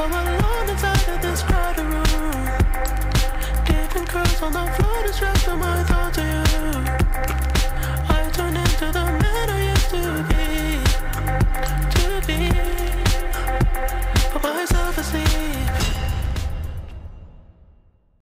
So alone inside of this crowded room. Giving curls on the floor to stretch my